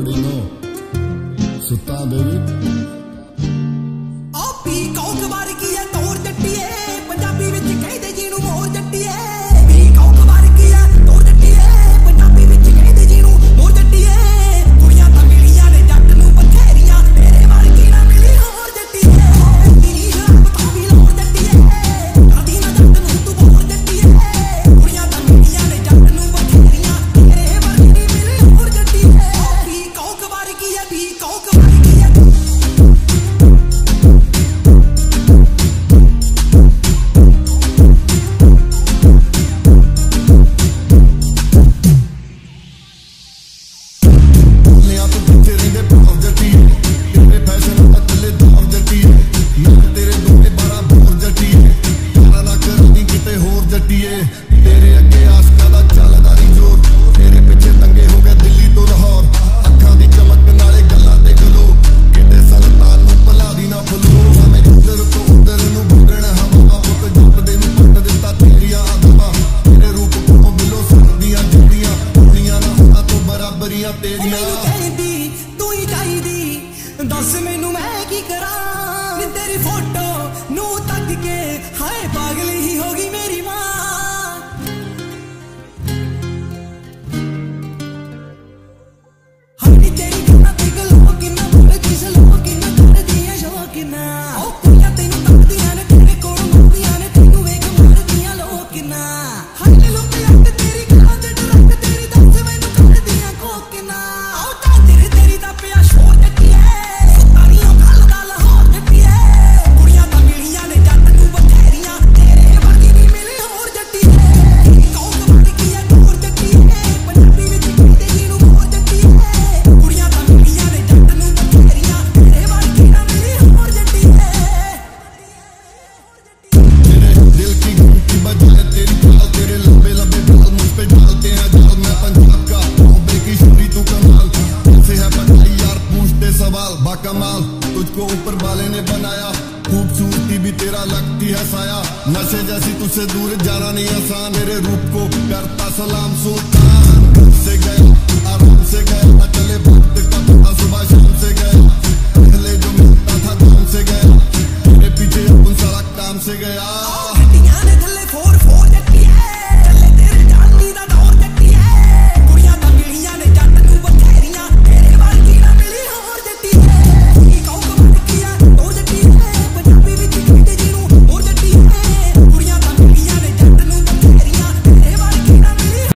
already know. So, baby. ਖਬਰੀਆਂ ਤੇਰੀਆਂ। ਮੈਨੂੰ ਕਹਿੰਦੀ ਤੂੰ ਹੀ ਚਾਹੀਦੀ। ਦੱਸ ਮੈਨੂੰ ਮੈਂ ਕੀ ਕਰਾਂ। ਤੇਰੀ ਫੋਟੋ कमाल बाकमाल। तुझको ऊपर वाले ने बनाया। खूबसूरती भी तेरा लगती है साया। नशे जैसी तुझसे दूर जाना नहीं आसान। मेरे रूप को करता सलाम, सुल्तान।